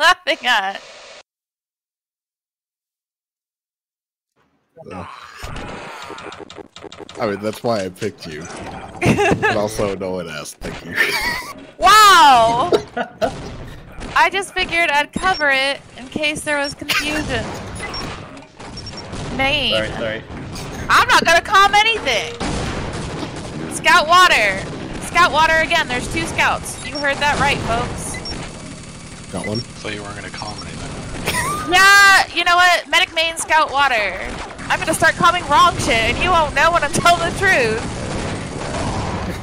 laughing at? Ugh. I mean, that's why I picked you. but also, no one asked. Thank you. Wow! I just figured I'd cover it in case there was confusion. Maine. Sorry, sorry. I'm not gonna calm anything. Scout water. Scout water again. There's two scouts. You heard that right, folks. Got one. thought you weren't gonna calm anything. Yeah, you know what? Medic main scout water. I'm gonna start calming wrong shit, and you won't know when I'm telling the truth.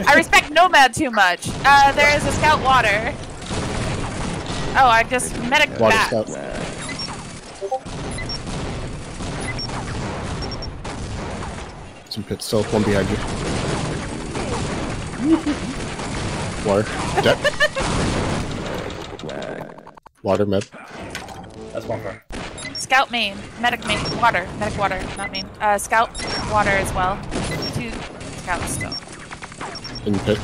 I respect Nomad too much. Uh, there is a scout water. Oh, I just medic Water bats. scout. Some pit still. One behind you. Water. Deck. Water med. That's one for. Scout main, medic main, water, medic water, not main. Uh, scout water as well. Two scouts still. In pit.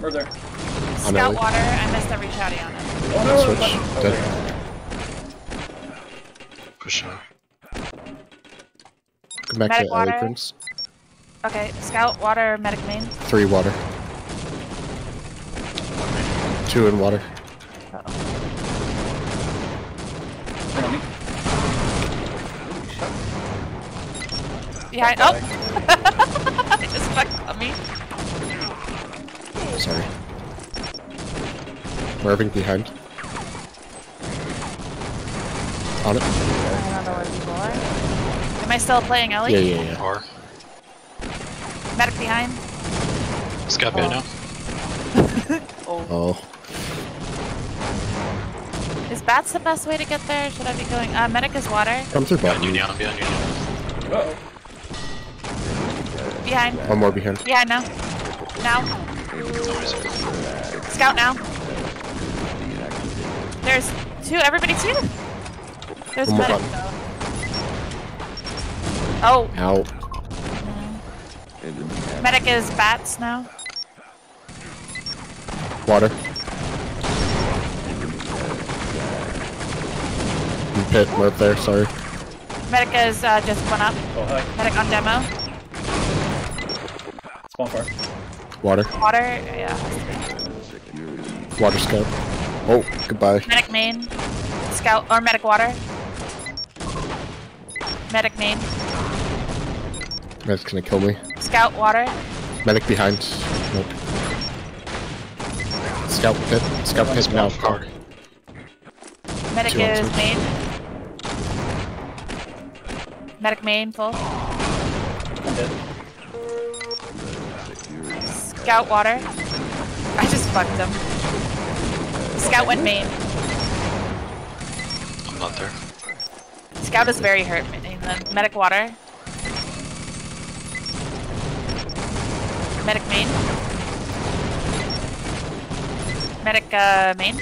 Murder. On Scout alley. water. I missed every shotty on it. Oh no! Switch. button. Dead. Push on. Come back Medic to alley water. prince. Okay, scout water, medic main. Three water. Two in water. Uh-oh. Come on, me. Ooh, shot. Behind. Oh! I just fucked on me. Sorry. Merving behind. On it. I don't know where people are. Am I still playing Ellie? Yeah, yeah, yeah. Or Medic behind. Scout behind now. Oh, Is bats the best way to get there? Should I be going? Uh, medic is water. come through Behind you, bottom. Neon. Behind you, Neon. Uh-oh. Behind. One more behind. Behind now. Now. Scout now. There's two. Everybody's here. There's One more medic button. though. Oh, Ow. Medic is bats now. Water. In pit. Merv there. Sorry. Medic is uh, just one up. Oh, hi. Medic on demo. Spawn far. Water. Water. Yeah. Water scout. Oh, goodbye. Medic main. Scout or medic water. Medic main. Medic's gonna kill me. Scout water. Medic behind. Nope. Scout pit. Scout pit now. Far. Medic Two on is switch. main. Medic main full. Scout water. I just fucked him. Scout went main. I'm not there. Scout is very hurt. Medic water. Medic main. Medic uh, main.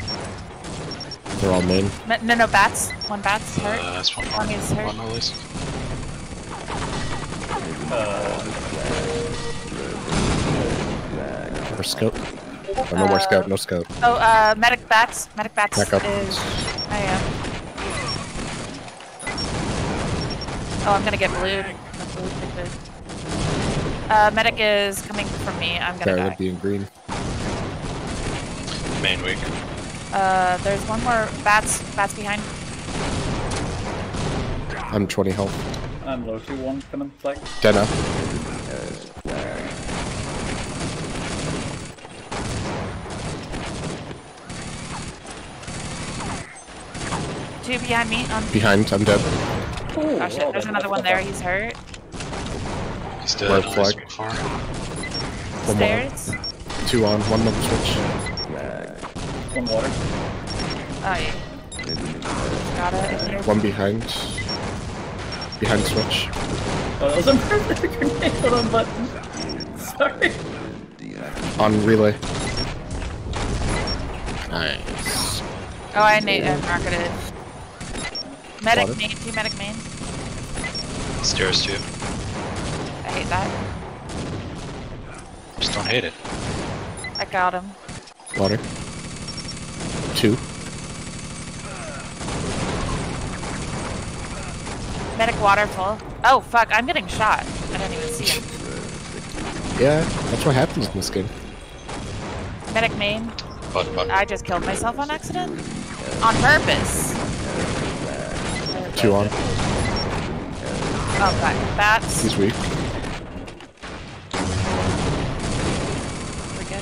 They're all main. Me- no, no bats. One bat's hurt. Uh, that's one far. One is hurt. One at least. Uh, Or scout. Oh, no more scout. No scout. Oh, uh, medic bats. Medic bats Back up. is. I am. Oh, I'm gonna get blued. I'm blued pretty good. Uh, medic is coming from me. I'm gonna There die. would be in green. Main weak. Uh, there's one more bats. Bats behind. I'm 20 health. I'm low 2-1 coming, flag. Dead now. Two behind me. On. Behind. I'm dead. Ooh, Gosh, well there's another one there. He's hurt. He's dead. Red Nice. flag. Far. One more. Stairs. Two on. One number switch. One water. Oh yeah. Got it. One behind. Behind switch. Oh, that was a perfect grenade on button. Sorry. On relay. Nice. Oh, I na- uh, rocketed. Medic main. Two medic main. Stairs too. I hate that. Just don't hate it. I got him. Water. Two. Medic water full. Oh fuck, I'm getting shot. I didn't even see him. Yeah, that's what happens in this game. Medic main. Button, button. I just killed myself on accident. On purpose. Two on. Oh god, bats. He's weak.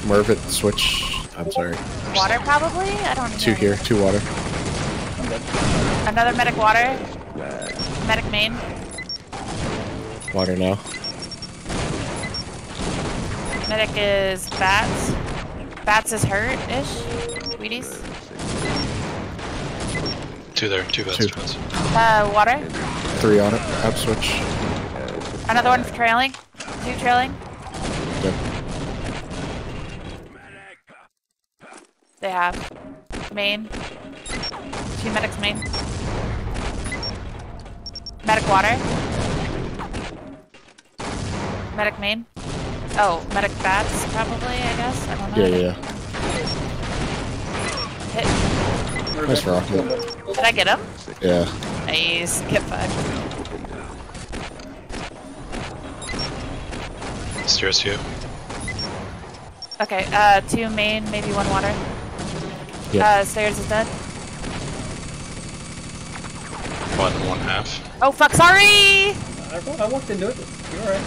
We're. Mervit switch. I'm sorry. Water probably? I don't know. Two here. Two water. I'm dead. Another medic water. Medic main. Water now. Medic is bats. Bats is hurt-ish. Wheaties. Two there, two bats, Two. two beds. Uh, water. Three on it. Up switch. Another one for trailing. Two trailing. Good. They have. Main. Two medics main. Medic water. Medic main. Oh, medic bats, probably, I guess. I don't know. Yeah, yeah, yeah. Hit. Nice rocket. Did I get him? Yeah. Nice. Get fucked. Stairs to you. Okay, uh, two main, maybe one water. Yeah. Uh, stairs is dead. Button, one half. Oh, fuck, sorry! I, I walked into it. You're alright.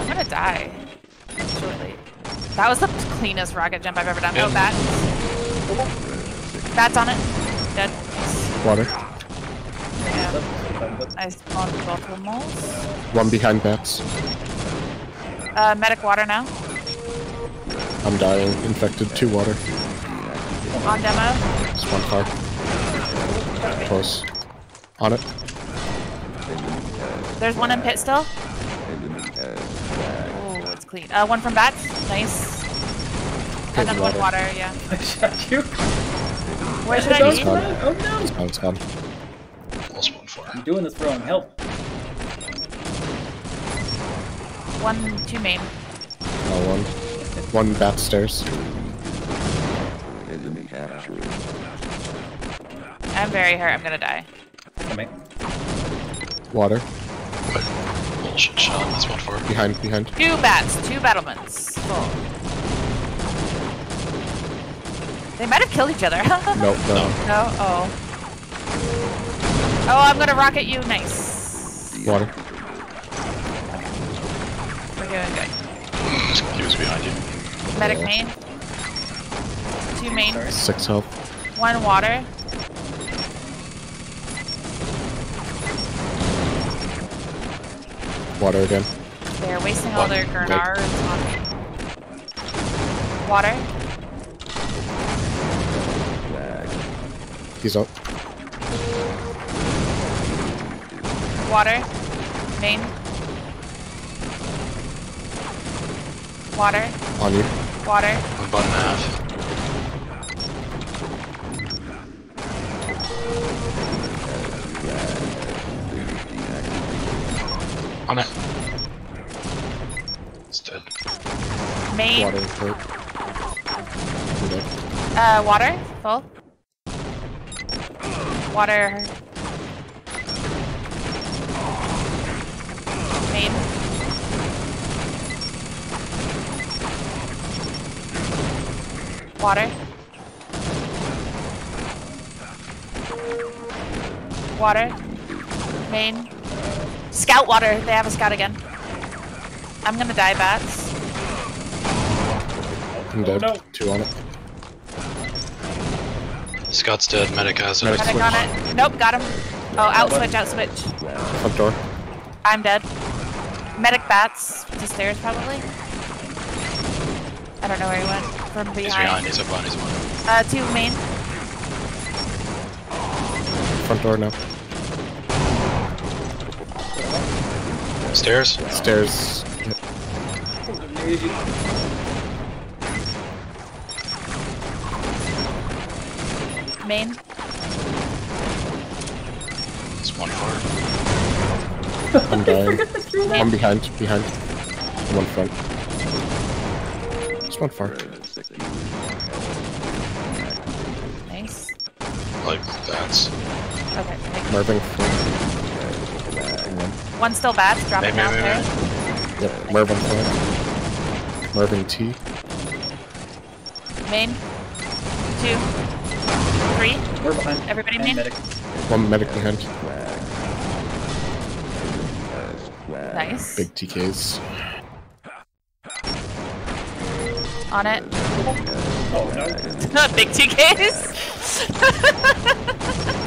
I'm gonna die. Shortly. That was the cleanest rocket jump I've ever done. Yeah. Oh, bat. Bat's on it. Dead. Water. Yeah. I spawned both of them all. One behind bats. Uh, medic water now. I'm dying. Infected. Two water. On demo. Just one car. Close. On it. There's one in pit still. Oh, it's clean. Uh, one from bats. Nice. Good And then one water. water, yeah. I shot you. Where should I Oh, be? gone. no. Oh no! Oh, it's gone. Almost one four. I'm doing this wrong. Help. One, two main. Uh, one. One bat stairs. I'm very hurt. I'm gonna die. Coming. Water. What? Bullshit shell. That's one four. Behind. Behind. Two bats, two battlements. Full. They might have killed each other. Nope. No. No? Oh. Oh, I'm gonna rocket you. Nice. Water. We're doing good. He was behind you. Medic main. Two main. Six health. One water. Water again. They're wasting all their One. on. Water. He's up. Water. Main. Water. On you. Water. One button half. On it. It's dead. Main. Water hurt. Uh, water. Full. Water. Main. Water. Water. Main. Scout water. They have a scout again. I'm gonna die, bats. I'm dead. Oh, no. Two on it. Scott's dead. Medic has it. Medic. Medic on it. Nope, got him. Oh, out switch, out switch. Front door. I'm dead. Medic bats to stairs probably. I don't know where he went. From behind. He's behind. He's up on. He's one. Uh, two main. Front door now. Stairs. Stairs. There's. Main. It's one four. I'm dying. I'm behind. Behind. One front. Just one far. Nice. Like bats. Okay. thank- Merving. One. One still bad. Dropping Maybe, down maybe, there. Yep, Mervin front. Mervin T. Main. Two. Three. We're behind. Everybody And main? medic. One medic behind. Nice. Big TKs. On it. Oh no. Big TKs.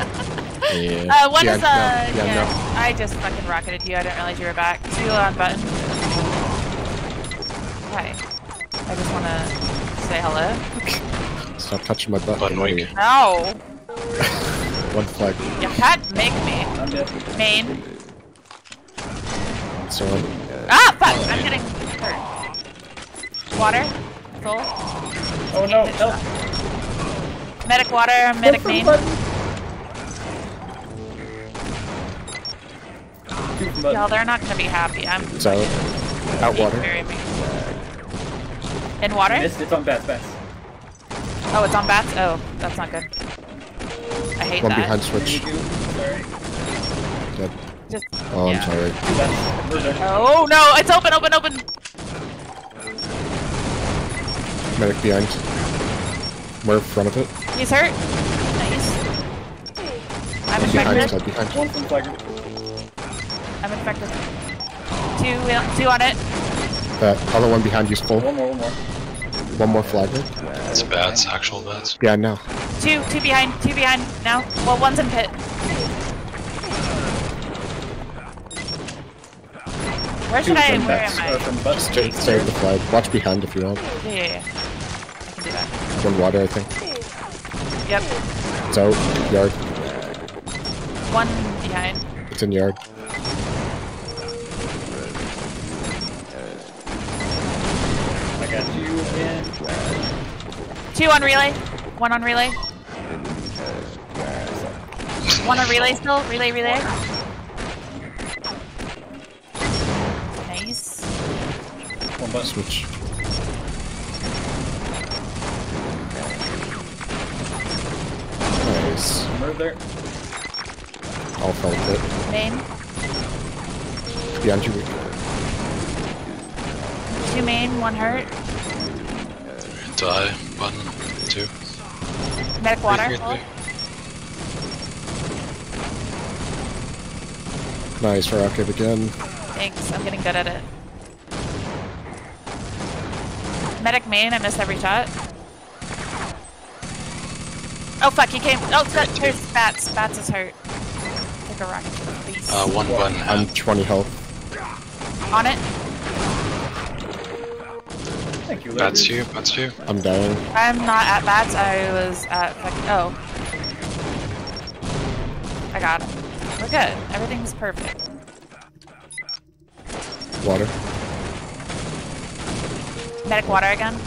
Yeah. Uh, one yeah, is, no, uh, yeah, yeah, no. I just fucking rocketed you. I didn't realize you were back. Two on button. Hi. I just want to say hello. Stop touching my butt. Button I'm weak. ready. No. One flag. You can't make me. I'm dead. Main. So on. Ah, fuck! I'm getting hurt. Water. Full. Oh no, help. Medic water, medic Help from main. button. Two from button. Y'all, they're not gonna be happy. I'm It's out. Out being water. very. In water? Missed. It's on bats. Bats. Oh, it's on bats? Oh, that's not good. I hate One that. behind What do you switch. Dead. Just, Oh, I'm sorry. Two bats. Murder. Oh no, it's open, open, open! Medic behind. in front of it. He's hurt. Nice. I'm One behind, infected. side behind. One from Flagger. I'm infected. Two, wheel- two on it. That other one behind you's full. One more, one more. One more flagger. It's bats, actual bats. Yeah, now. Two, two behind, two behind now. Well, one's in pit. Where Two should I, from where bats. am Uh, I? from butts. Stay, stay with the flag. Watch behind if you want. Yeah, yeah, yeah. I can. One water, I think. Yep. It's out. Yard. One behind. It's in yard. I got you in. Two on relay. One on relay. One on relay still. Relay, relay. Nice. One button. Switch. Nice. Murder there. All fell with it. Main. Behind you. Two main, one hurt. Die. One, Two. Medic water. Three, three, full. three. Nice rocket again. Thanks, I'm getting good at it. Medic main, I miss every shot. Oh fuck, he came. Oh, that, there's Bats. Bats is hurt. Take a rocket to the face. Uh, one button I'm 20 health. On it. Thank you, Bats Larry. two. Bats two. I'm dying. I'm not at Bats, I was at. Fuck, oh. I got him. We're good. Everything's perfect. Water. Medic water again.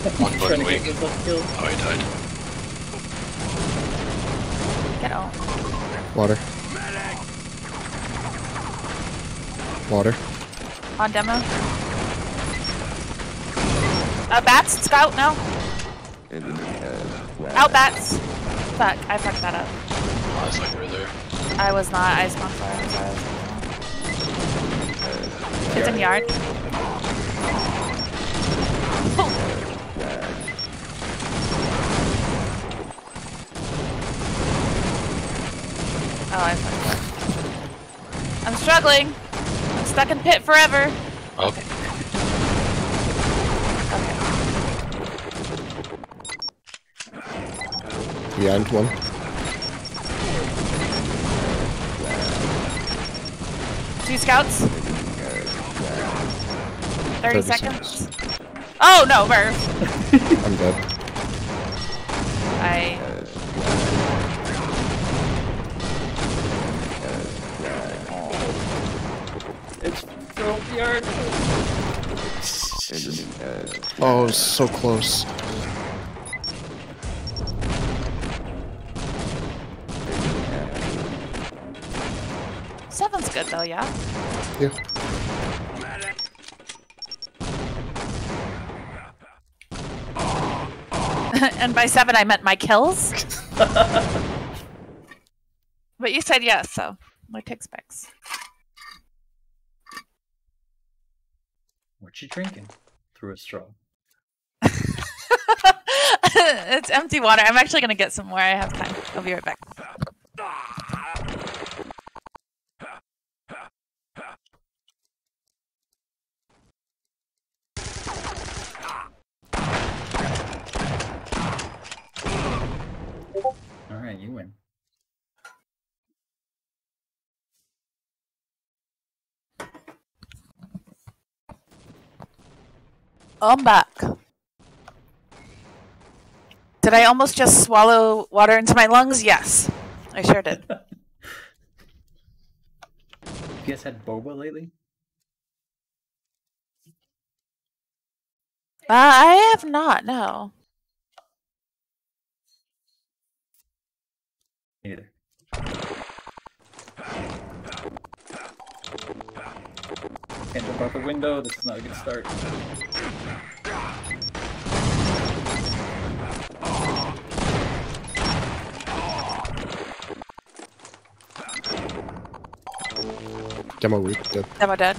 One Trying button to get weak. yourself killed. Oh, he died. Get out. Water. Water. On demo. Uh, Bats, Scout, no. Out Bats. Fuck, I fucked that up. Oh, I was like, you were there. I was not. I spawned fire. It's in the yard. Oh, I I'm struggling. I'm stuck in pit forever. Oh, Okay. Behind one. Two scouts. 30, 30 seconds. Oh no, Merv. I'm dead. Oh, so close. Seven's good though, yeah. Yeah. and by seven, I meant my kills. but you said yes, so my take specs. What she drinking? Through a straw. it's empty water. I'm actually gonna get some more. I have time. I'll be right back. Alright, you win. I'm back. Did I almost just swallow water into my lungs? Yes, I sure did. You guys had boba lately? Uh, I have not. No. Neither. Can't jump out the window. This is not a good start. Demo weak. Dead. Demo dead.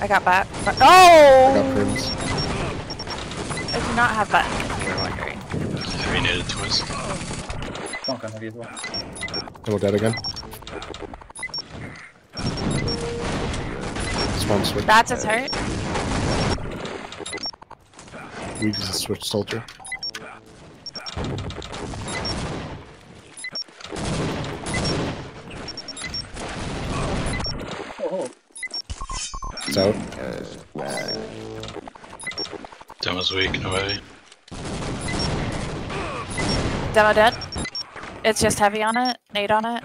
I got back. But- oh! I got oh! I do not have button. If you were wondering. Heavy needed twist. Donk on heavy as well. Demo dead again. Spawn switch. That's its hurt. We is a switch soldier. It's out. Demo's weak, no heavy. Demo dead. It's just heavy on it. Nade on it.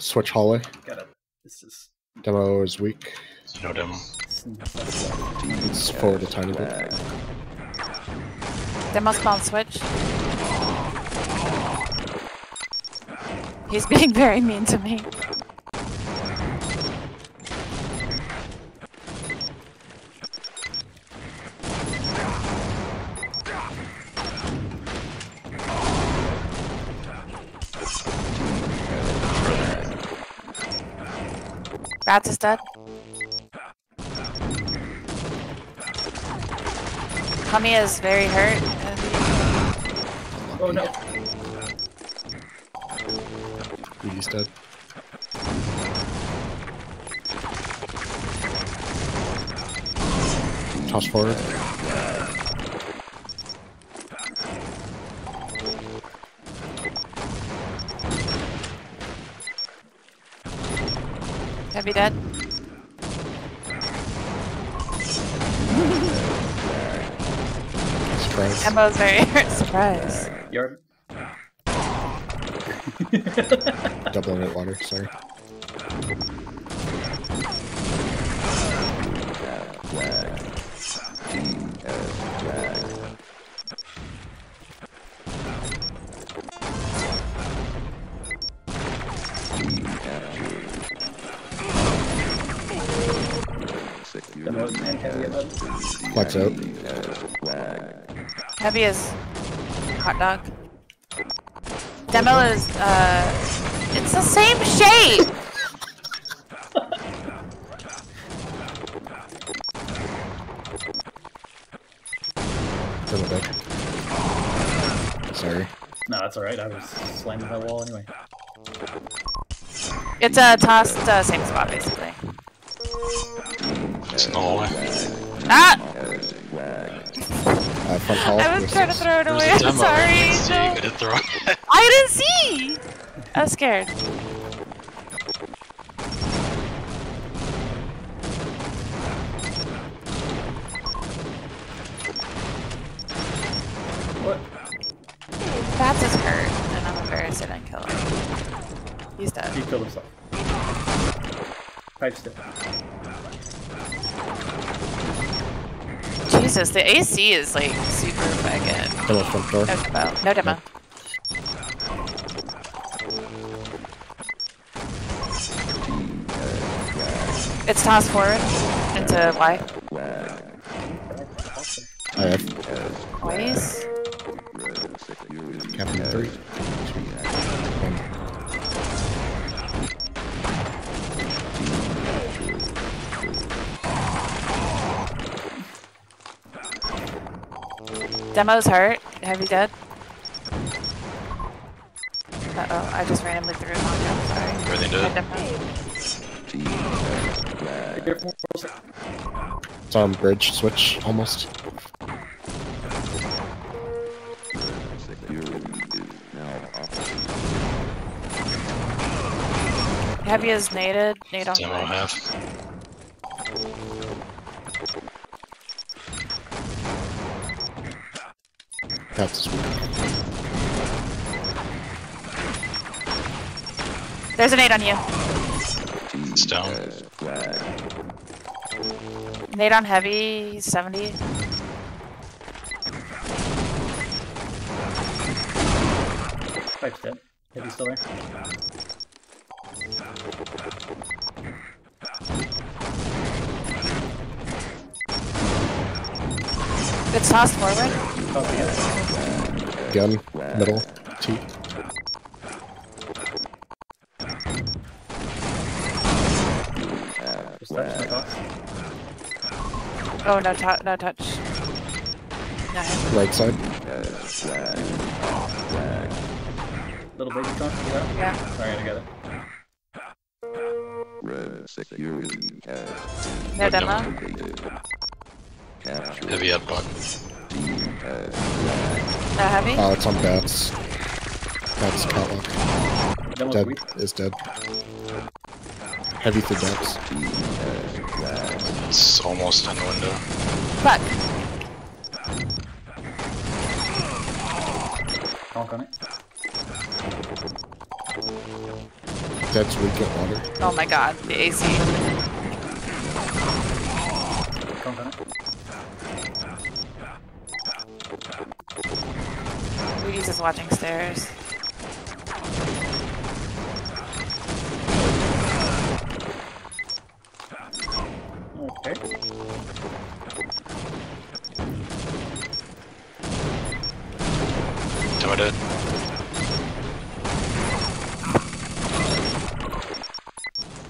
Switch hallway. gotta. This is. Demo is weak. No demo. This It's forward a tiny bit. Demo spawn switch. He's being very mean to me. Bats is dead. Kami is very hurt. Oh no! Weedy's dead. Toss forward. Heavy dead. Surprise. Embo's very hurt. Surprise. Doubling it water, sorry. Demo and heavy is hot dog. Demo is uh, it's the same shape. Sorry. No, that's alright. I was slamming that wall anyway. It's a tossed uh, same spot basically. It's in the hallway. Ah! Uh. I was trying to throw it away. a I'm demo. sorry. I didn't see. I No. didn't throw it. I didn't see. I was scared. What? Bats is hurt, and I'm embarrassed I didn't kill him. He's dead. He killed himself. Pipe stick. Jesus, the AC is like super fucking. Demo front door. No demo. No demo. It's tossed forward into Y. I have Ways. Captain three. Demo's hurt. Heavy dead. Uh oh, I just randomly threw him on him. Sorry. Everything Hi, dead. Demo. It's on bridge switch almost. Heavy is naded. Nade on Demo Y. half. That's weak. There's a nade on you. It's down. Nade on heavy. He's 70. Pipe's dead. Heavy still there. It's tossed forward. Oh. Gun. Middle. T. Oh, no, tou no touch. No. Right side. Little baby trunk, you got it? Yeah. Alright, I got it. No demo. Heavy up button. No heavy. Uh, it's on bats. Bats catwalk. Dead is dead. Heavy through bats. It's almost in the window. Fuck. Honk on it. Dead's weak at water. Oh my god, the AC. Honk on it. Rudy's is watching stairs. Okay. Demo dead.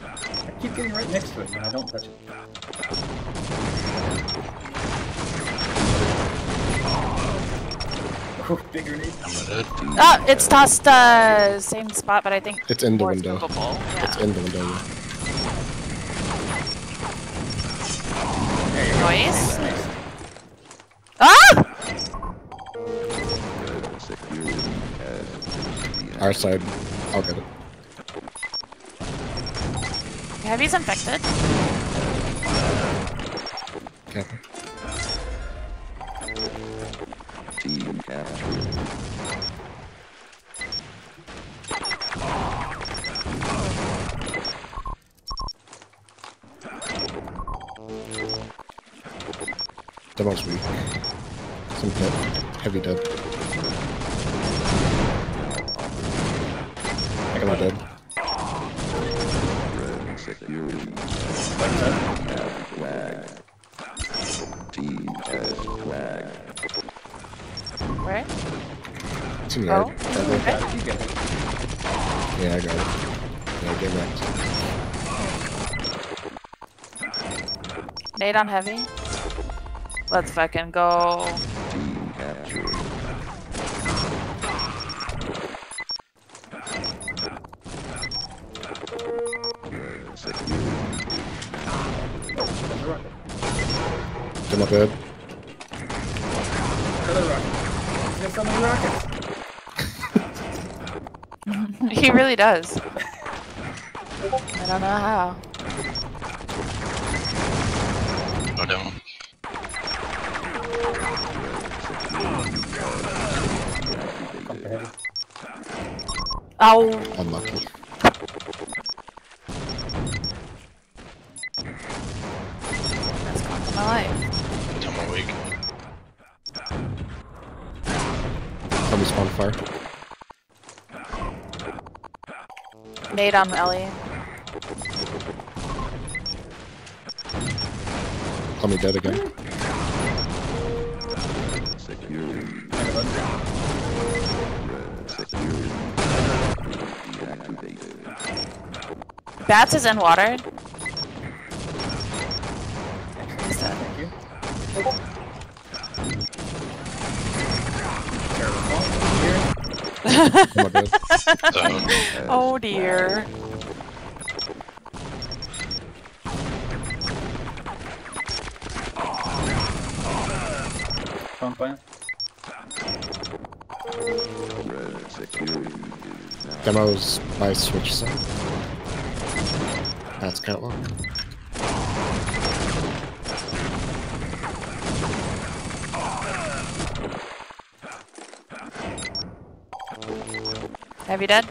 I keep getting right next to it and I don't touch it. Oh, big grenade. Demo. Oh, it's tossed uh same spot, but I think It's in the window. movable. It's Yeah. in the window. yeah. Noise. Ah! Our side. I'll get it. Heavy's infected. Captain. Demo's weak. Some dead. Heavy dead. Demo dead. Where? It's in Oh. yard. Okay. It. Yeah, I got it. Yeah, get wrecked. Nade on heavy. Let's fucking go. Come a rocket. Demo dead. Another rocket. He's got so many rockets. he really does. I don't know how. Au. Unlucky. That's cost my life. Tell my week. Tell me spawn fire. Nade on Ellie. Call me dead again. Bats is in water. He's dead. Thank you. Oh my god. Stone. Oh dear. Pump by. Demo's by switch side. That's catwalk. Have you done?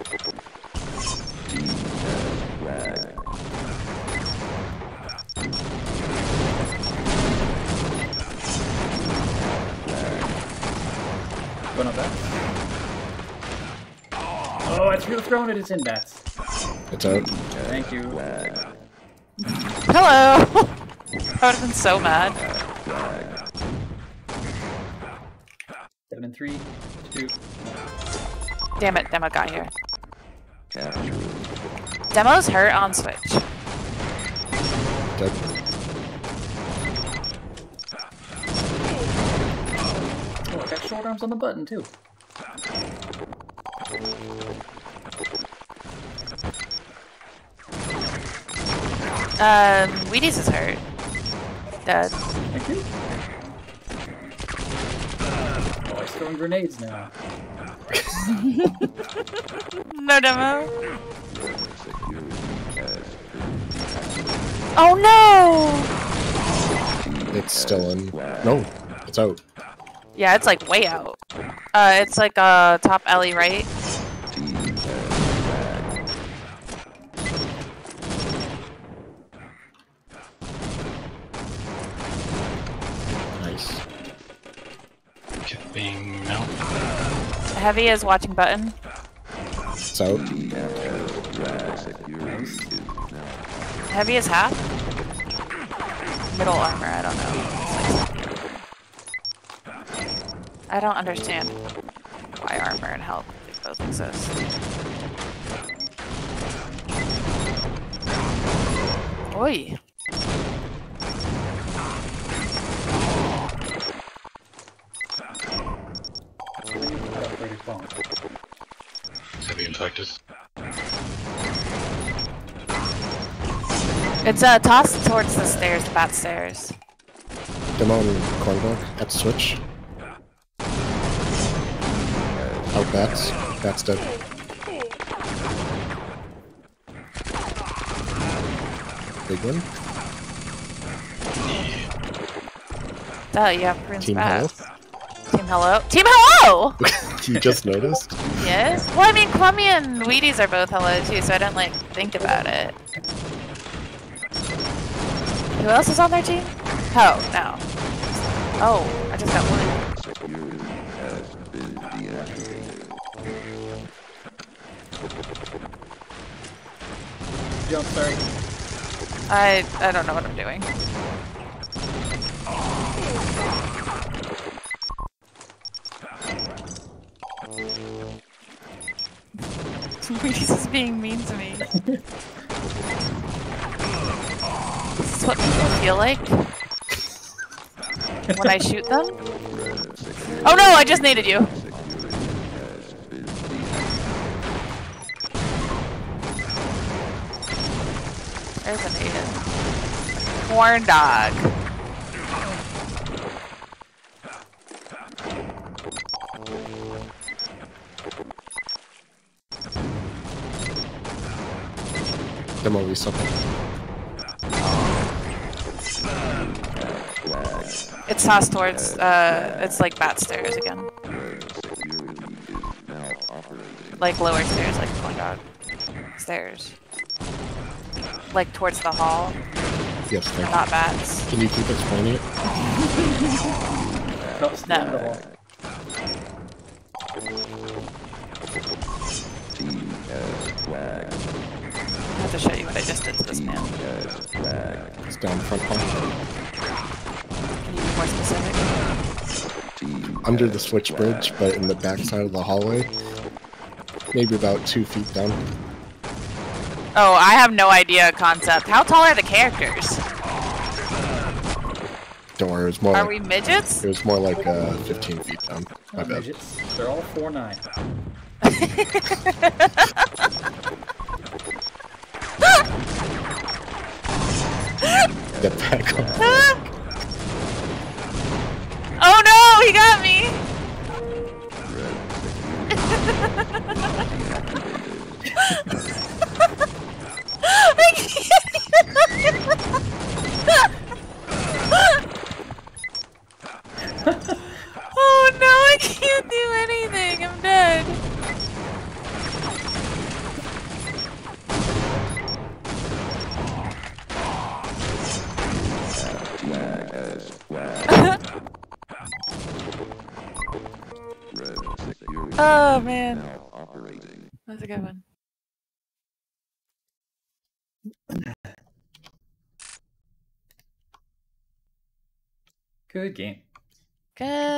Going up back. Oh, I should have thrown it. It's in bats. It's out. Thank you. Hello! I would have been so mad. Seven and three. Damn it, Demo got here. Yeah. Demo's hurt on Switch. Dead. Oh, I got short arms on the button too. Um, Wheaties is hurt. Dead. Thank you. Oh, he's throwing grenades now. No demo. Oh no! It's still in. No, it's out. Yeah, it's like way out. Uh, it's like uh top alley right. Nice. Being mount. Heavy is watching button. Out. Heavy is half. Middle armor, I don't know. I don't understand why armor and health both exist. Oi. It's uh tossed towards the stairs, the bat stairs. Demo and cornball at switch. Out bats. Bats dead. Big one. Duh, you have Prince Team bats. health. Team hello. Team hello! you just noticed? yes? Well, I mean, Clummy and Wheaties are both hello too, so I didn't like think about it. Who else is on their team? Oh, no. Oh, I just got one. Jump, sorry. I I don't know what I'm doing. Wheaties is being mean to me. what people feel like when I shoot them. Oh no! I just needed you. There's an Aiden. Corn dog. Demo resupply. It's tossed towards, uh, it's like bat stairs again. Like lower stairs, like oh my god. Stairs. Like towards the hall, Yes, they're thank not bats. Can you keep explaining it? It's the end of the No. wall. have to show you what I just did to this man. It's down front hall. Can you be more specific? Under the switch bridge, but in the back side of the hallway. Maybe about two feet down. Oh, I have no idea concept. How tall are the characters? Don't worry, it was more Are like, we midgets? it was more like uh, 15 feet down. My bad. midgets. They're all four nine. Get back up. Good game. Good.